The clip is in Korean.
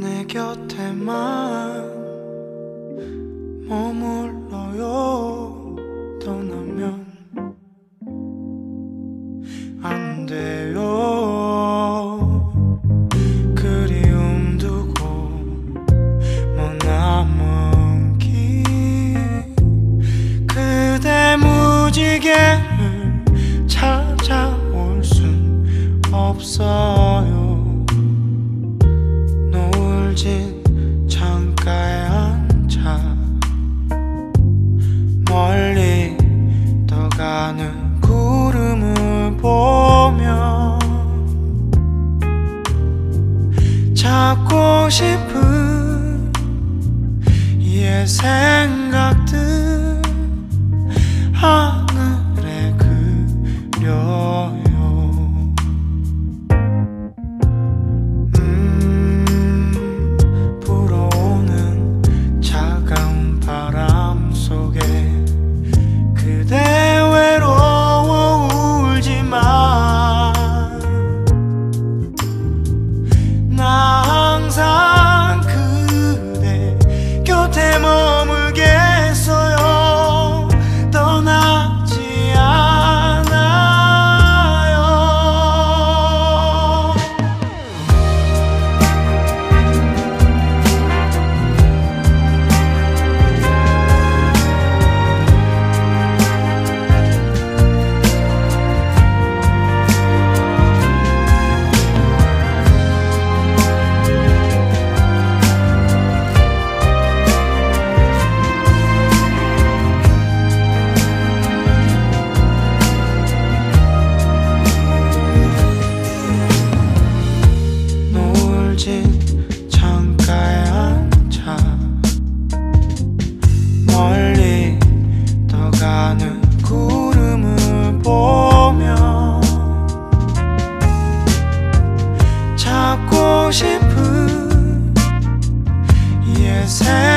내 곁에만 머물 무지개를 찾아올 순 없어요. 노을 진 창가에 앉아 멀리 떠가는 구름을 보며 찾고 싶은 옛 생각들 하 떠가는 구름을 보며 찾고 싶은 옛 생.